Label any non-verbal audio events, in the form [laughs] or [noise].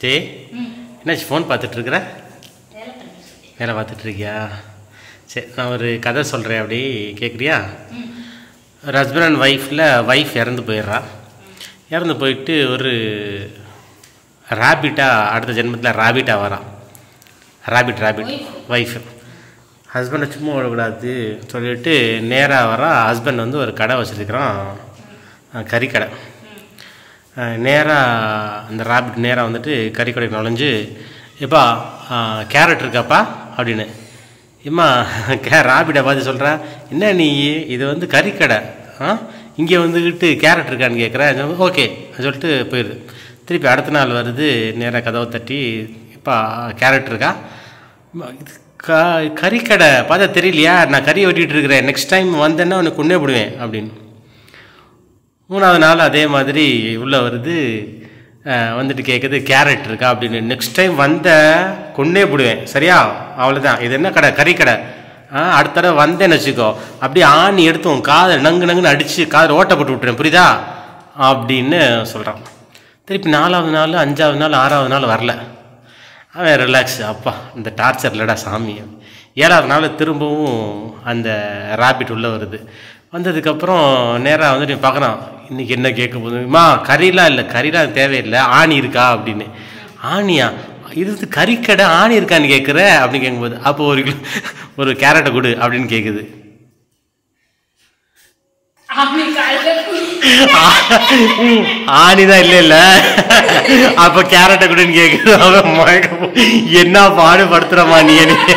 தே என்னாச்சு ஃபோன் பார்த்துட்ருக்குற? வேலை பார்த்துட்ருக்கியா? சரி நான் ஒரு கதை சொல்கிறேன் அப்படி கேட்குறியா ஒரு ஹஸ்பண்ட் அண்ட் ஒய்ஃபில் ஒய்ஃப் இறந்து போயிடுறா. இறந்து போயிட்டு ஒரு ராபிட்டாக அடுத்த ஜென்மத்தில் ராபிட்டாக வரான் ராபிட் ராபிட் ஒய்ஃபு ஹஸ்பண்டை சும்மா விடக்கூடாது சொல்லிட்டு நேராக வரான் ஹஸ்பண்ட் வந்து ஒரு கடை வச்சுருக்கிறான். கறிக்கடை. நேராக அந்த ராபிட் நேராக வந்துட்டு கறிக்கடை நுழைஞ்சு எப்பா கேரட் இருக்காப்பா? அப்படின்னு. இம்மா [laughs] கே ராபிடை பார்த்து சொல்கிறேன் என்ன நீ இது வந்து கறிக்கடை ஆ? இங்கே வந்துக்கிட்டு கேரட் இருக்கான்னு கேட்குறேன் ஓகே. சொல்லிட்டு போயிடுது. திருப்பி அடுத்த நாள் வருது நேராக கதவை தட்டி இப்போ கேரட் இருக்கா? இது க கறிக்கடை பார்த்தா தெரியலையா? நான் கறி வெட்டிகிட்டு இருக்கிறேன். நெக்ஸ்ட் டைம் வந்தேன்னா உனக்கு கொண்டே போடுவேன். அப்படின்னு. மூணாவது நாள் அதே மாதிரி உள்ளே வருது. வந்துட்டு கேட்குது கேரட் இருக்கா? அப்படின்னு. நெக்ஸ்ட் டைம் வந்த கொண்டே போடுவேன். சரியா? அவ்வளோதான் இது என்ன கடை? கறி கடை. ஆ அடுத்த தடவை வந்தேன்னு வச்சுக்கோ. அப்படியே ஆணி எடுத்து உன் காதை நங்கு நங்குன்னு அடித்து காதில் ஓட்ட போட்டு விட்டுறேன் புரியுதா? அப்படின்னு சொல்கிறான் திருப்பி நாலாவது நாள் அஞ்சாவது நாள் ஆறாவது நாள் வரல. அவன் ரிலாக்ஸ் அப்பா இந்த டார்ச்சர் இல்லைடா சாமி. ஏழாவது நாள் திரும்பவும் அந்த ராபிட் உள்ளே வருது. வந்ததுக்கப்புறம் நேராக வந்துட்டு பார்க்குறான் இன்றைக்கி என்ன கேட்க போதுமா கறிலாம் இல்லை கறிலாம் தேவையில்லை ஆணி இருக்கா? அப்படின்னு. ஆணியா? இது வந்து கறிக்கடை ஆணி இருக்கான்னு கேட்குற அப்படின்னு கேட்கும்போது அப்போ ஒரு கிலோ ஒரு கேரட்டை கொடு அப்படின்னு கேட்குது ஆணிதான் இல்லை இல்லை அப்போ கேரட்டை கொடுன்னு கேட்குது அவன் என்ன பாடுபடுத்துறமா நீ என்னைய?